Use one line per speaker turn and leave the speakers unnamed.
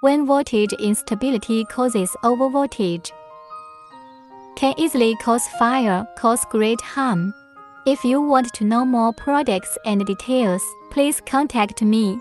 when voltage instability causes overvoltage. Can easily cause fire, cause great harm. If you want to know more products and details, please contact me.